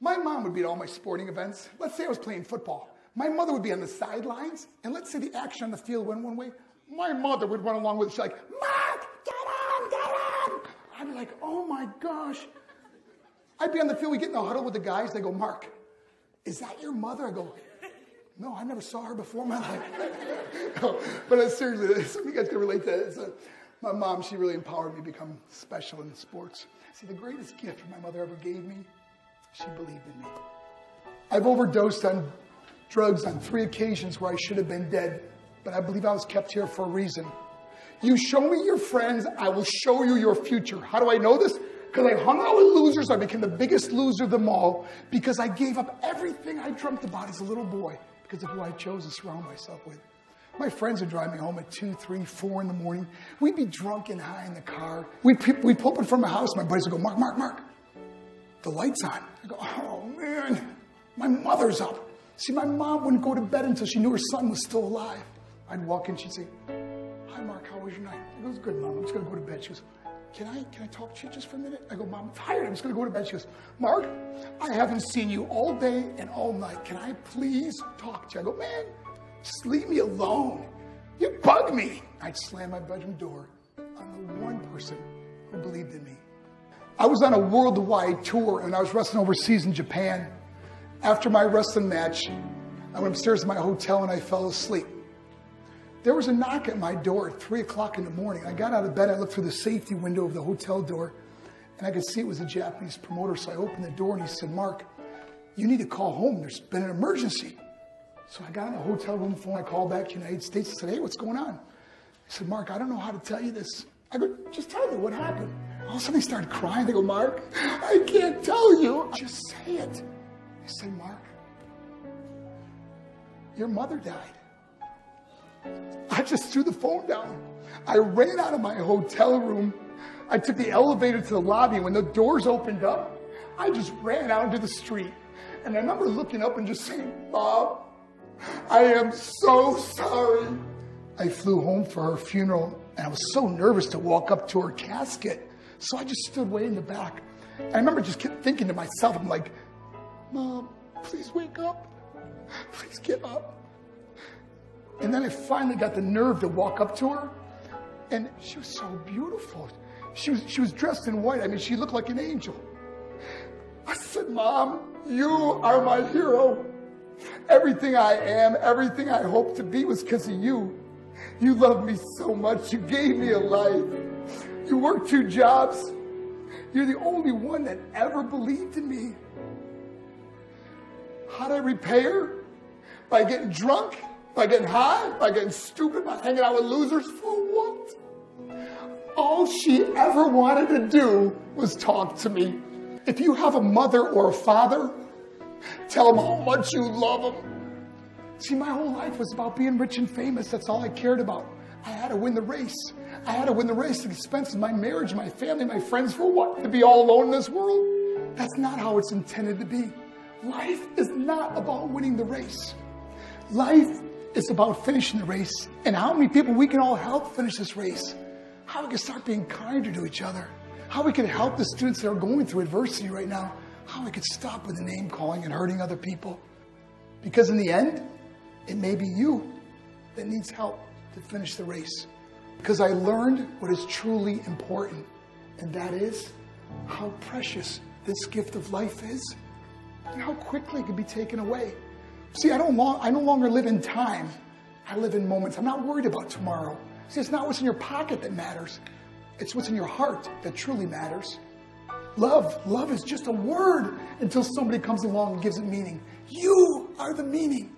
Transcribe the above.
My mom would be at all my sporting events. Let's say I was playing football. My mother would be on the sidelines, and let's say the action on the field went one way. My mother would run along with it. She's like, Mark, get on, get on. I'd be like, oh my gosh. I'd be on the field, we get in the huddle with the guys. They go, Mark, is that your mother? I go, no, I never saw her before in my life. but uh, seriously, some of you guys can relate to that. Uh, my mom, she really empowered me to become special in sports. See, the greatest gift my mother ever gave me, she believed in me. I've overdosed on drugs on three occasions where I should have been dead, but I believe I was kept here for a reason. You show me your friends, I will show you your future. How do I know this? Because I hung out with losers, I became the biggest loser of them all because I gave up everything I dreamt about as a little boy because of who I chose to surround myself with. My friends would drive me home at 2, 3, 4 in the morning. We'd be drunk and high in the car. We'd, we'd pull up in front of my house. My buddies would go, Mark, Mark, Mark, the light's on. I go, oh man, my mother's up. See, my mom wouldn't go to bed until she knew her son was still alive. I'd walk in, she'd say, Hi, Mark, how was your night? I goes, Good, Mom. I'm just going to go to bed. She goes, can I, can I talk to you just for a minute? I go, Mom, I'm tired. I'm just going to go to bed. She goes, Mark, I haven't seen you all day and all night. Can I please talk to you? I go, Man, just leave me alone. You bug me. I'd slam my bedroom door on the one person who believed in me. I was on a worldwide tour and I was wrestling overseas in Japan. After my wrestling match, I went upstairs to my hotel and I fell asleep. There was a knock at my door at three o'clock in the morning. I got out of bed, I looked through the safety window of the hotel door, and I could see it was a Japanese promoter. So I opened the door and he said, Mark, you need to call home. There's been an emergency. So I got on the hotel room phone. I called back to the United States and said, Hey, what's going on? He said, Mark, I don't know how to tell you this. I go, just tell me what happened. All of a sudden they started crying. They go, Mark, I can't tell you. Just say it. I say, Mark, your mother died. I just threw the phone down. I ran out of my hotel room. I took the elevator to the lobby. When the doors opened up, I just ran out into the street. And I remember looking up and just saying, Bob, I am so sorry. I flew home for her funeral and I was so nervous to walk up to her casket. So I just stood way in the back. I remember just kept thinking to myself, I'm like, Mom, please wake up. Please get up. And then I finally got the nerve to walk up to her, and she was so beautiful. She was, she was dressed in white. I mean, she looked like an angel. I said, Mom, you are my hero. Everything I am, everything I hope to be was because of you. You loved me so much. You gave me a life. You work two jobs. You're the only one that ever believed in me. How did I repay her? By getting drunk? By getting high? By getting stupid? By hanging out with losers? For what? All she ever wanted to do was talk to me. If you have a mother or a father, tell them how much you love them. See, my whole life was about being rich and famous. That's all I cared about. I had to win the race. I had to win the race at the expense of my marriage, my family, my friends. For what? To be all alone in this world? That's not how it's intended to be. Life is not about winning the race. Life is about finishing the race and how many people we can all help finish this race. How we can start being kinder to each other. How we can help the students that are going through adversity right now. How we can stop with the name calling and hurting other people. Because in the end, it may be you that needs help to finish the race. Because I learned what is truly important, and that is how precious this gift of life is and how quickly it can be taken away. See, I don't long, I no longer live in time. I live in moments. I'm not worried about tomorrow. See, it's not what's in your pocket that matters. It's what's in your heart that truly matters. Love, love is just a word until somebody comes along and gives it meaning. You are the meaning.